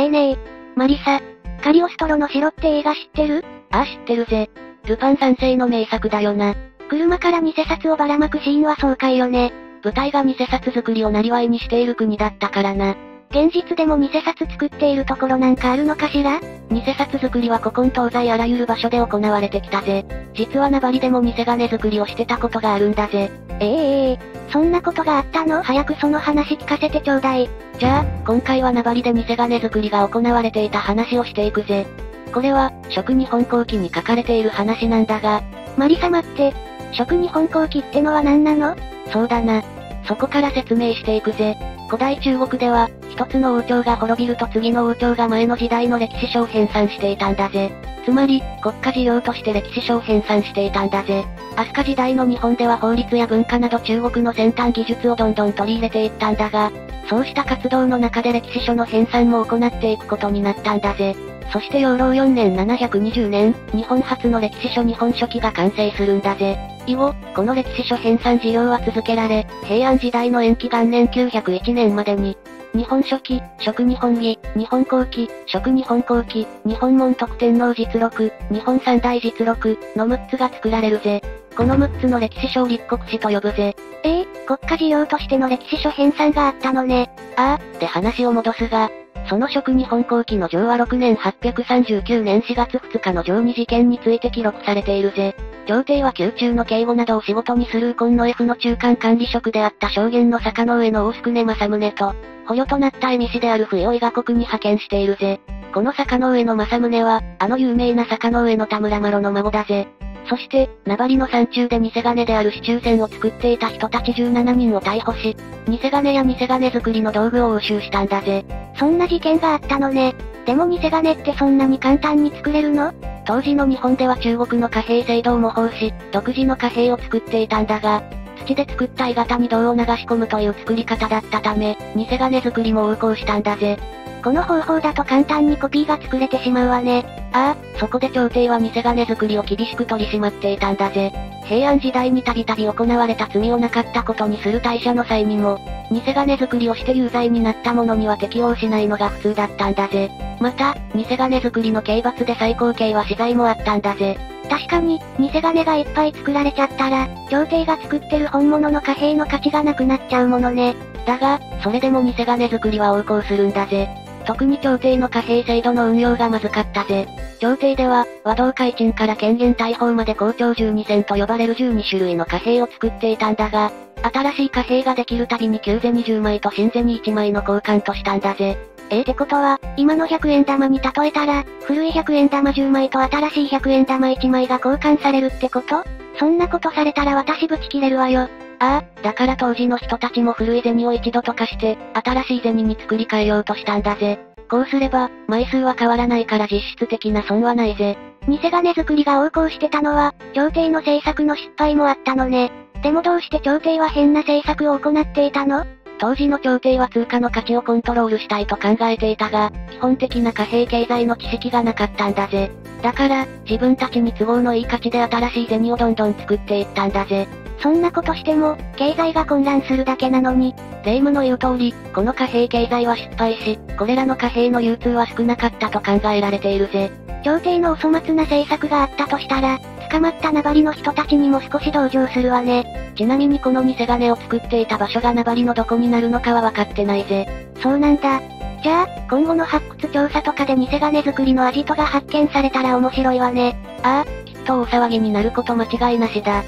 ねえねえ。マリサ、カリオストロの城って映画知ってる？ああ知ってるぜ。ルパン三世の名作だよな。車から偽札をばらまくシーンは爽快よね。舞台が偽札作りを生りにしている国だったからな。現実でも偽札作っているところなんかあるのかしら？偽札作りは古今東西あらゆる場所で行われてきたぜ。実は名張でも偽金作りをしてたことがあるんだぜ。ええええそんなことがあったの？早くその話聞かせてちょうだい。じゃあ、今回は名張で偽金作りが行われていた話をしていくぜ。これは、食日本後期に書かれている話なんだが、マリ様って、食日本後期ってのは何なの？そうだな。そこから説明していくぜ。古代中国では、一つの王朝が滅びると次の王朝が前の時代の歴史書を編纂していたんだぜ。つまり、国家事業として歴史書を編纂していたんだぜ。飛鳥時代の日本では法律や文化など中国の先端技術をどんどん取り入れていったんだが、そうした活動の中で歴史書の編纂も行っていくことになったんだぜ。そして養老4年720年、日本初の歴史書日本書紀が完成するんだぜ。以後、この歴史書編纂事業は続けられ、平安時代の延期元年901年までに、日本書紀、食日本義、日本後期、食日本後期、日本門徳天皇実録、日本三大実録の6つが作られるぜ。この6つの歴史書を立国史と呼ぶぜ。ええ国家事業としての歴史書編纂があったのね。ああ、で話を戻すが、その食日本後期の昭和6年839年4月2日の上二事件について記録されているぜ。朝廷は宮中の警護などを仕事にする今野 F の中間管理職であった証言の坂の上の大宿根正宗と、捕虜となった恵美氏である冬を伊賀国に派遣しているぜ。この坂の上の正宗は、あの有名な坂の上の田村麻呂の孫だぜ。そして、名張の山中で偽金である市中船を作っていた人たち17人を逮捕し、偽金や偽金作りの道具を押収したんだぜ。そんな事件があったのね。でも偽金ってそんなに簡単に作れるの？当時の日本では中国の貨幣制度を模倣し、独自の貨幣を作っていたんだが、土で作った鋳型に銅を流し込むという作り方だったため、偽金作りも横行したんだぜ。この方法だと簡単にコピーが作れてしまうわね。ああ、そこで朝廷は偽金作りを厳しく取り締まっていたんだぜ。平安時代にたびたび行われた罪をなかったことにする大赦の際にも、偽金作りをして有罪になった者には適用しないのが普通だったんだぜ。また、偽金作りの刑罰で最高刑は死罪もあったんだぜ。確かに、偽金がいっぱい作られちゃったら、朝廷が作ってる本物の貨幣の価値がなくなっちゃうものね。だが、それでも偽金作りは横行するんだぜ。特に朝廷の貨幣制度の運用がまずかったぜ。朝廷では、和道開鎮から権限大砲まで校長12戦と呼ばれる12種類の貨幣を作っていたんだが、新しい貨幣ができるたびに旧銭10枚と新銭1枚の交換としたんだぜ。えー、ってことは、今の100円玉に例えたら、古い100円玉10枚と新しい100円玉1枚が交換されるってこと？そんなことされたら私ブチ切れるわよ。ああ、だから当時の人たちも古い銭を一度溶かして、新しい銭に作り変えようとしたんだぜ。こうすれば、枚数は変わらないから実質的な損はないぜ。偽金作りが横行してたのは、朝廷の政策の失敗もあったのね。でもどうして朝廷は変な政策を行っていたの？当時の朝廷は通貨の価値をコントロールしたいと考えていたが、基本的な貨幣経済の知識がなかったんだぜ。だから、自分たちに都合のいい価値で新しい銭をどんどん作っていったんだぜ。そんなことしても、経済が混乱するだけなのに。霊夢の言う通り、この貨幣経済は失敗し、これらの貨幣の流通は少なかったと考えられているぜ。朝廷のお粗末な政策があったとしたら、捕まった名張の人たちにも少し同情するわね。ちなみにこの偽金を作っていた場所が名張のどこになるのかは分かってないぜ。そうなんだ。じゃあ、今後の発掘調査とかで偽金作りのアジトが発見されたら面白いわね。ああ、きっと大騒ぎになること間違いなしだ。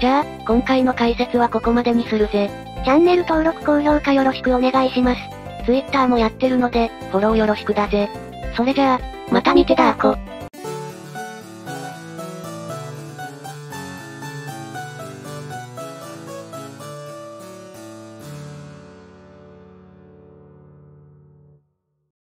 じゃあ、今回の解説はここまでにするぜ。チャンネル登録高評価よろしくお願いします。Twitter もやってるので、フォローよろしくだぜ。それじゃあ、また見てだーこ。